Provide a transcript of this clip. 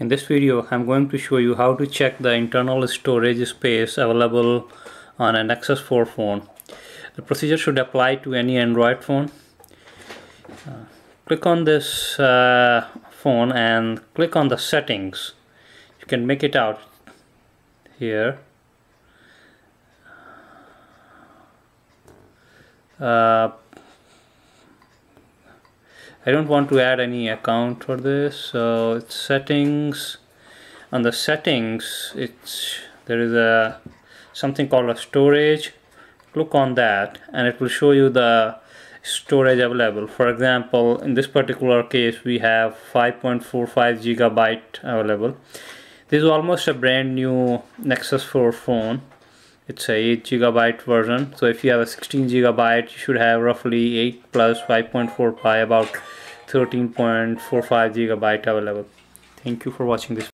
In this video I'm going to show you how to check the internal storage space available on a Nexus 4 phone. The procedure should apply to any Android phone. Uh, click on this uh, phone and click on the settings. You can make it out here. Uh, I don't want to add any account for this. So it's settings. On the settings it's there is a something called a storage. Click on that and it will show you the storage available. For example in this particular case we have 5.45 gigabyte available. This is almost a brand new Nexus 4 phone it's a 8 gigabyte version. So if you have a 16 gigabyte you should have roughly 8 plus 5.45 about 13.45 gigabyte available. Thank you for watching this